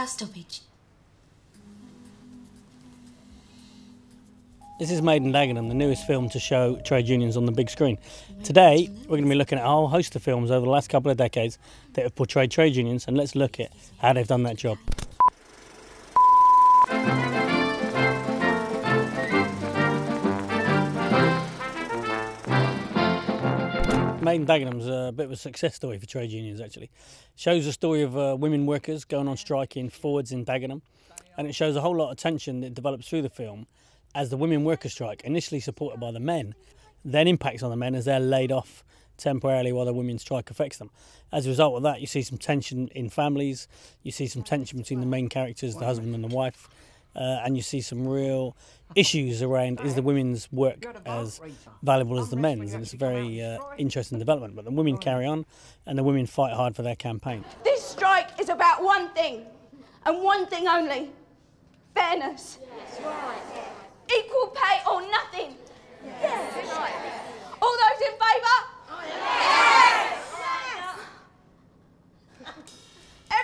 immediate 24 hour stoppage. This is Made in Dagenham, the newest film to show trade unions on the big screen. Today, we're going to be looking at a whole host of films over the last couple of decades that have portrayed trade unions, and let's look at how they've done that job. In Dagenham's a bit of a success story for trade unions, actually. Shows the story of uh, women workers going on strike in Fords in Dagenham, and it shows a whole lot of tension that develops through the film as the women worker strike, initially supported by the men, then impacts on the men as they're laid off temporarily while the women's strike affects them. As a result of that, you see some tension in families, you see some tension between the main characters, the husband and the wife, uh, and you see some real issues around is the women's work as valuable as the men's, and it's a very uh, interesting development. But the women carry on, and the women fight hard for their campaign. This strike is about one thing, and one thing only fairness. Equal pay or nothing. All those in favour?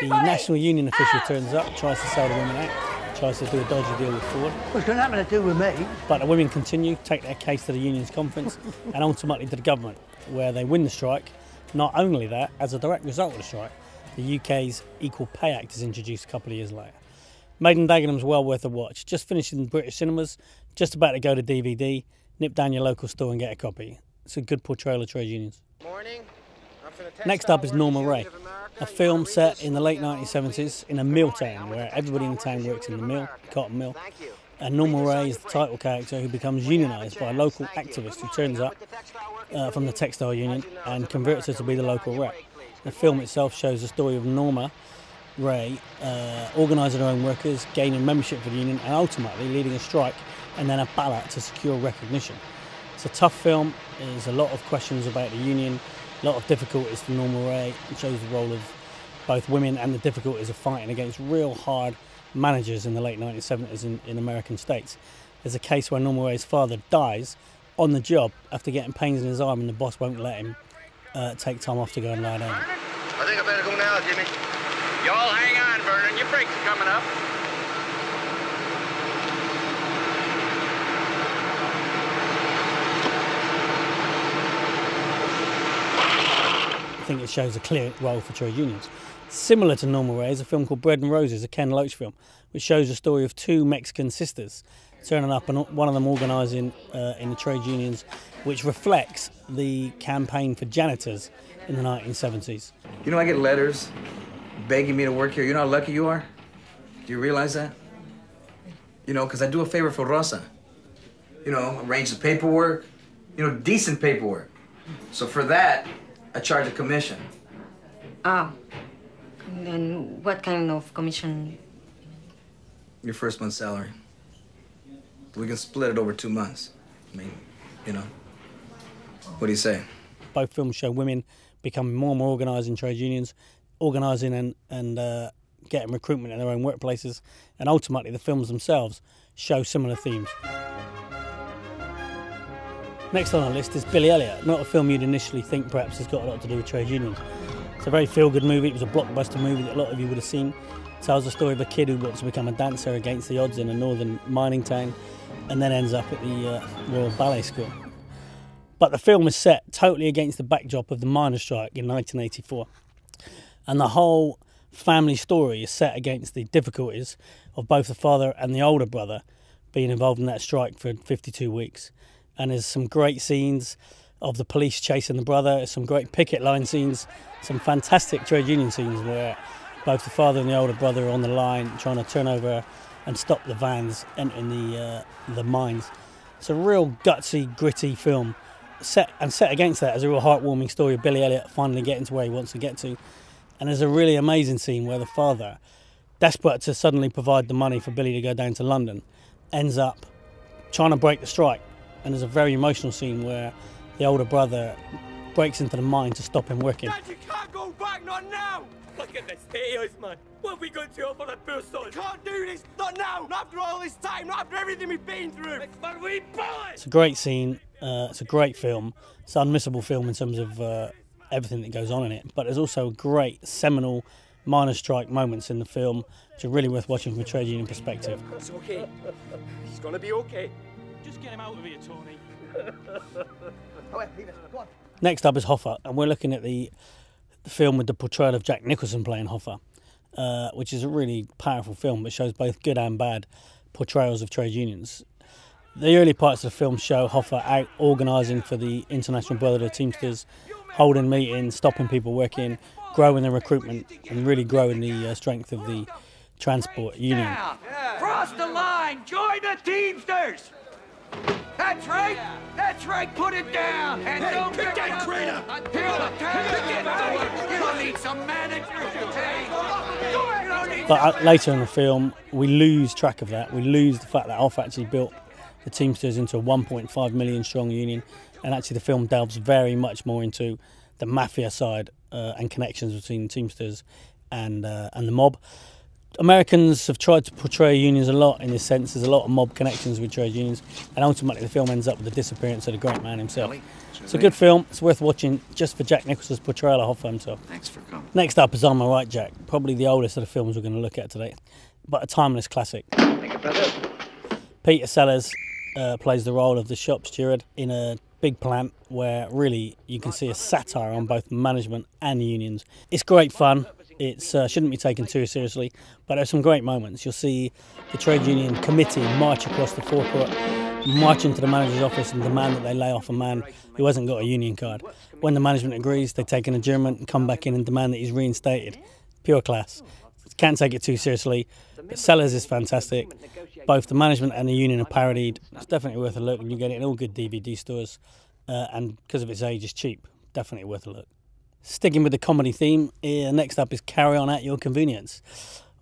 The National Union official turns up, tries to sell the women out, tries to do a dodgy deal with Ford. What's got nothing to do with me? But the women continue, take their case to the union's conference and ultimately to the government, where they win the strike. Not only that, as a direct result of the strike, the UK's Equal Pay Act is introduced a couple of years later. Made in Dagenham's well worth a watch. Just finished in British cinemas, just about to go to DVD. Nip down your local store and get a copy. It's a good portrayal of trade unions. Morning. I'm Next up is Workers Norma Rae, of America. A film set in the late 1970s in a mill town where everybody in the town works in the mill, the cotton mill. And Norma Rae is the title character who becomes unionised by a local activist who turns up uh, from the textile union and converts her to be the local rep. The film itself shows the story of Norma Rae uh, organising her own workers, gaining membership for the union, and ultimately leading a strike and then a ballot to secure recognition. It's a tough film. There's a lot of questions about the union, a lot of difficulties for Norma Rae. It shows the role of both women and the difficulties of fighting against real hard managers in the late 1970s in, in American states. There's a case where Norma Rae's father dies on the job after getting pains in his arm, and the boss won't let him uh, take time off to go and lie down. I think I better go now, Jimmy. Y'all hang on, Vernon. Your break's coming up. I think it shows a clear role for trade unions. Similar to Norma Rae is a film called Bread and Roses, a Ken Loach film, which shows the story of two Mexican sisters turning up and one of them organising uh, in the trade unions, which reflects the campaign for janitors in the 1970s. You know, I get letters begging me to work here. You know how lucky you are? Do you realize that? You know, because I do a favor for Rosa. You know, arrange the paperwork, you know, decent paperwork. So for that, I charge a commission. Ah. And what kind of commission? Your first month's salary. We can split it over two months. I mean, you know. What do you say? Both films show women becoming more and more organised in trade unions, organising and, and uh, getting recruitment in their own workplaces, and ultimately the films themselves show similar themes. Next on our list is Billy Elliot, not a film you'd initially think perhaps has got a lot to do with trade unions. A very feel good movie, it was a blockbuster movie that a lot of you would have seen. It tells the story of a kid who wants to become a dancer against the odds in a northern mining town and then ends up at the uh, Royal Ballet School. But the film is set totally against the backdrop of the miners' strike in 1984. And the whole family story is set against the difficulties of both the father and the older brother being involved in that strike for 52 weeks. And there's some great scenes of the police chasing the brother, some great picket line scenes, some fantastic trade union scenes where both the father and the older brother are on the line trying to turn over and stop the vans entering the uh, the mines. It's a real gutsy, gritty film. Set and set against that is a real heartwarming story of Billy Elliot finally getting to where he wants to get to. And there's a really amazing scene where the father, desperate to suddenly provide the money for Billy to go down to London, ends up trying to break the strike. And there's a very emotional scene where the older brother breaks into the mine to stop him working. Dad, you can't go back, not now! Look at the state of man. What have we got to offer the poor son? Can't do this, not now! Not after all this time, not after everything we've been through! It's for we bullets! It's a great scene. Uh, it's a great film. It's an unmissable film in terms of uh, everything that goes on in it. But there's also a great seminal miners' strike moments in the film, which are really worth watching from a trade union perspective. It's okay. He's gonna be okay. Just get him out of here, Tony. Wait, leave it. Go on. Next up is Hoffa, and we're looking at the, the film with the portrayal of Jack Nicholson playing Hoffa, uh, which is a really powerful film that shows both good and bad portrayals of trade unions. The early parts of the film show Hoffa out organising for the International Brotherhood of Teamsters, holding meetings, stopping people working, growing the recruitment, and really growing the uh, strength of the transport union. Cross the line. Join the Teamsters. That's right. That's right. Put it down. And don't get that traitor. Until the time. You don't need some managers. You don't But uh, later in the film, we lose track of that. We lose the fact that Alf actually built the Teamsters into a 1.5 million strong union, and actually the film delves very much more into the mafia side uh, and connections between Teamsters and uh, and the mob. Americans have tried to portray unions a lot in this sense. There's a lot of mob connections with trade unions, and ultimately the film ends up with the disappearance of the great man himself. It's a good film. It's worth watching just for Jack Nicholson's portrayal of Hoffa himself. Thanks for coming. Next up is I'm All Right Jack, probably the oldest of the films we're going to look at today, but a timeless classic. Peter Sellers uh, plays the role of the shop steward in a big plant where really you can see a satire on both management and unions. It's great fun. It uh, shouldn't be taken too seriously, but there's some great moments. You'll see the trade union committee march across the forecourt, march into the manager's office and demand that they lay off a man who hasn't got a union card. When the management agrees, they take an adjournment and come back in and demand that he's reinstated. Pure class. Can't take it too seriously. But Sellers is fantastic. Both the management and the union are parodied. It's definitely worth a look, and you get it in all good DVD stores. Uh, and because of its age, it's cheap. Definitely worth a look. Sticking with the comedy theme, uh, next up is Carry On at Your Convenience.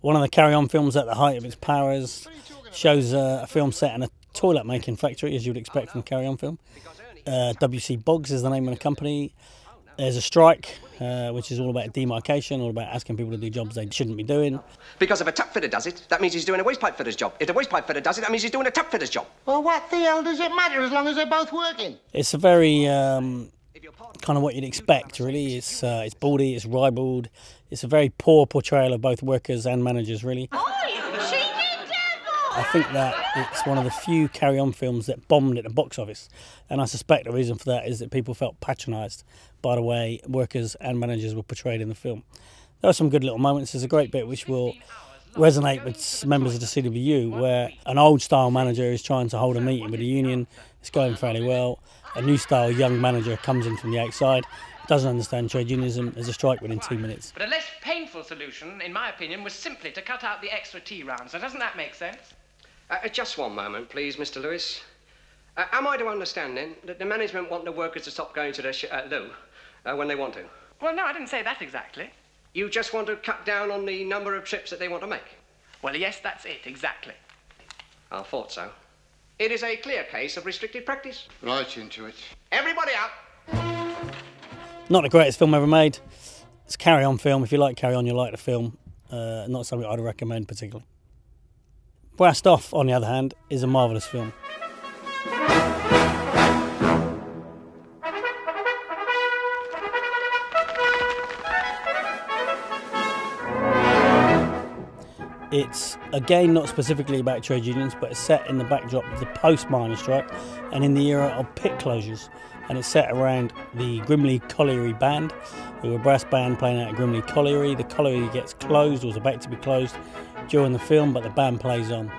One of the Carry On films at the height of its powers shows uh, a film set in a toilet making factory, as you would expect from a Carry On film. Uh, WC Boggs is the name of the company. There's a strike, uh, which is all about demarcation, all about asking people to do jobs they shouldn't be doing. Because if a tap fitter does it, that means he's doing a waste pipe fitter's job. If the waste pipe fitter does it, that means he's doing a tap fitter's job. Well, what the hell does it matter as long as they're both working? It's a very um, kind of what you'd expect, really. It's uh, it's baldy, it's ribald. It's a very poor portrayal of both workers and managers, really. I think that it's one of the few Carry On films that bombed at the box office, and I suspect the reason for that is that people felt patronised by the way workers and managers were portrayed in the film. There are some good little moments. There's a great bit which will resonate with members of the CWU, where an old style manager is trying to hold a meeting with the union. It's going fairly well. A new style young manager comes in from the outside, doesn't understand trade unionism. There's a strike within two minutes. But a less painful solution, in my opinion, was simply to cut out the extra tea rounds. Now, doesn't that make sense? Uh, uh, just one moment, please, Mr. Lewis. Uh, am I to understand then that the management want the workers to stop going to the sh- uh, loo uh, when they want to? Well, no, I didn't say that exactly. You just want to cut down on the number of trips that they want to make? Well, yes, that's it, exactly. I thought so. It is a clear case of restricted practice. Right into it. Everybody out! Not the greatest film ever made. It's a Carry On film. If you like Carry On, you'll like the film. Uh, not something I'd recommend particularly. Brassed Off, on the other hand, is a marvellous film. It's again not specifically about trade unions, but it's set in the backdrop of the post miners' strike and in the era of pit closures. And it's set around the Grimley Colliery Band, who were a brass band playing out at Grimley Colliery. The colliery gets closed, or was about to be closed during the film, but the band plays on.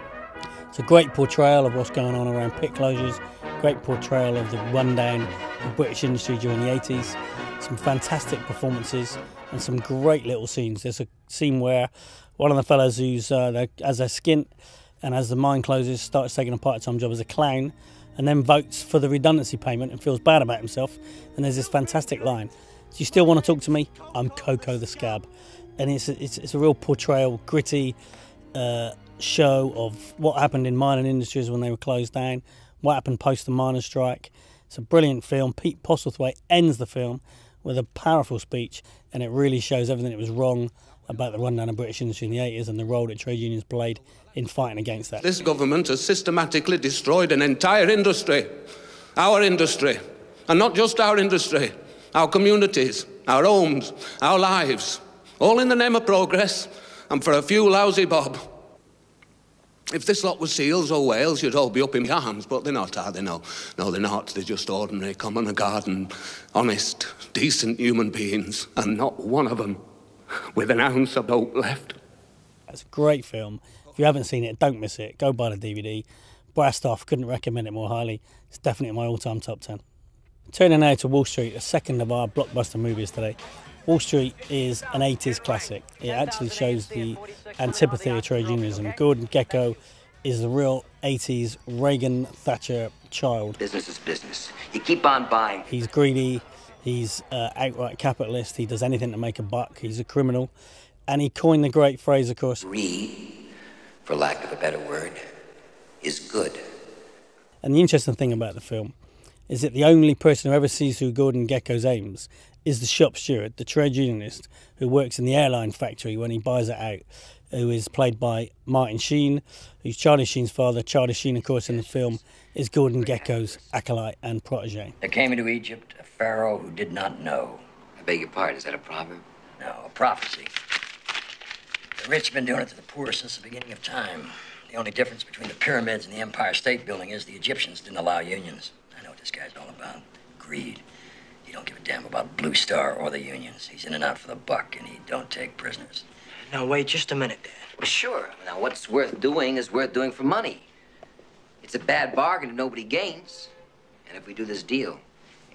It's a great portrayal of what's going on around pit closures, great portrayal of the rundown of British industry during the 80s. Some fantastic performances and some great little scenes. There's a scene where one of the fellas who's uh, as their skint and as the mine closes starts taking a part-time job as a clown and then votes for the redundancy payment and feels bad about himself. And there's this fantastic line do you still want to talk to me? I'm coco the scab. And it's a, it's, it's a real portrayal gritty uh, show of what happened in mining industries when they were closed down what happened post the miners strike. It's a brilliant film. Pete postlethwaite ends the film with a powerful speech and it really shows everything that was wrong about the rundown of British industry in the 80s and the role that trade unions played in fighting against that. This government has systematically destroyed an entire industry, our industry, and not just our industry, our communities, our homes, our lives, All in the name of progress and for a few lousy bob. If this lot was seals or whales, you'd all be up in arms, but they're not, are they? No, no, they're not. They're just ordinary, common garden, honest, decent human beings, and not one of them with an ounce of hope left. That's a great film. If you haven't seen it, don't miss it. Go buy the DVD. Brassed off, couldn't recommend it more highly. It's definitely my all-time top 10. Turning now to Wall Street, the second of our blockbuster movies today. Wall Street is an 80s classic. It actually shows the antipathy of trade unionism. Gordon Gekko is the real 80s Reagan Thatcher child. Business is business. You keep on buying. He's greedy, he's uh, outright capitalist, he does anything to make a buck, he's a criminal. And he coined the great phrase, of course Greed, for lack of a better word, is good. And the interesting thing about the film is that the only person who ever sees through Gordon Gekko's aims is the shop steward, the trade unionist who works in the airline factory when he buys it out, who is played by Martin Sheen, who's Charlie Sheen's father. Charlie Sheen, of course, in the film is Gordon Gekko's acolyte and protege. There came into Egypt pharaoh who did not know. I beg your pardon, is that a proverb? No, a prophecy. The rich have been doing it to the poor since the beginning of time. The only difference between the pyramids and the Empire State Building is the Egyptians didn't allow unions. I know what this guy's all about. Greed. He don't give a damn about Blue Star or the unions. He's in and out for the buck, and he don't take prisoners. Now, wait just a minute, Dad. Well, sure. Now, what's worth doing is worth doing for money. It's a bad bargain if nobody gains. And if we do this deal,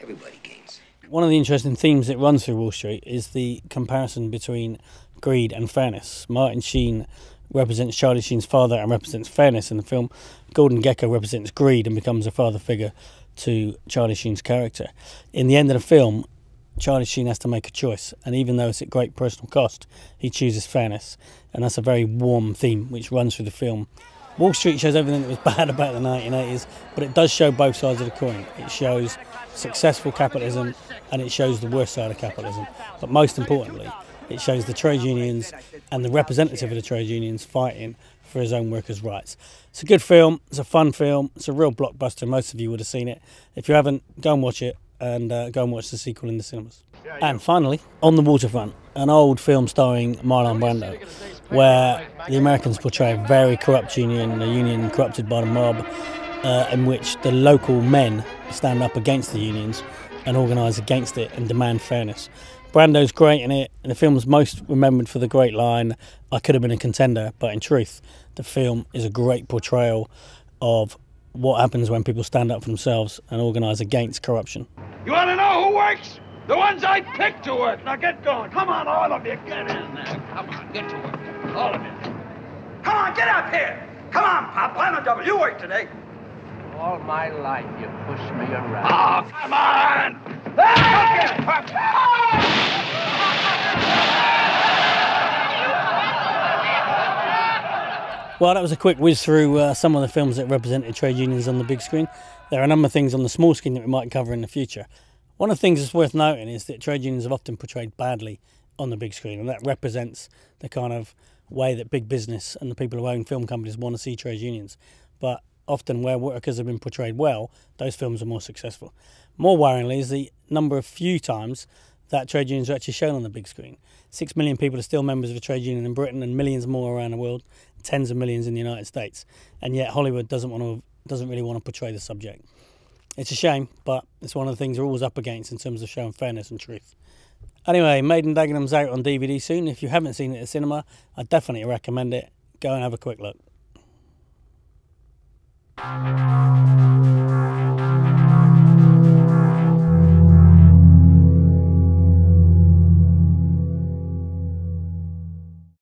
everybody gains. One of the interesting themes that runs through Wall Street is the comparison between greed and fairness. Martin Sheen represents Charlie Sheen's father and represents fairness in the film. Gordon Gekko represents greed and becomes a father figure to Charlie Sheen's character. In the end of the film, Charlie Sheen has to make a choice, and even though it's at great personal cost, he chooses fairness, and that's a very warm theme which runs through the film. Wall Street shows everything that was bad about the 1980s, but it does show both sides of the coin. It shows successful capitalism and it shows the worst side of capitalism. But most importantly, it shows the trade unions and the representative of the trade unions fighting for his own workers' rights. It's a good film. It's a fun film. It's a real blockbuster. Most of you would have seen it. If you haven't, go and watch it and uh, go and watch the sequel in the cinemas. And finally, On the Waterfront, an old film starring Marlon Brando, where the Americans portray a very corrupt union, a union corrupted by the mob, uh, in which the local men stand up against the unions and organise against it and demand fairness. Brando's great in it, and the film's most remembered for the great line, I could have been a contender, but in truth, the film is a great portrayal of what happens when people stand up for themselves and organise against corruption. You want to know who works? The ones I picked to work. Now get going. Come on, all of you. Get in there. Come on, get to work. All of you. Come on, get up here. Come on, Pop. I'm a double. You work today. All my life, you pushed me around. Oh, come on. Hey! Well, that was a quick whiz through uh, some of the films that represented trade unions on the big screen. There are a number of things on the small screen that we might cover in the future. One of the things that's worth noting is that trade unions have often portrayed badly on the big screen, and that represents the kind of way that big business and the people who own film companies want to see trade unions. But often, where workers have been portrayed well, those films are more successful. More worryingly is the number of few times that trade unions are actually shown on the big screen. Six million people are still members of a trade union in Britain, and millions more around the world, tens of millions in the United States. And yet, Hollywood doesn't want to, doesn't really want to portray the subject. It's a shame, but it's one of the things we're always up against in terms of showing fairness and truth. Anyway, Made in Dagenham's out on DVD soon. If you haven't seen it at cinema, I definitely recommend it. Go and have a quick look. Música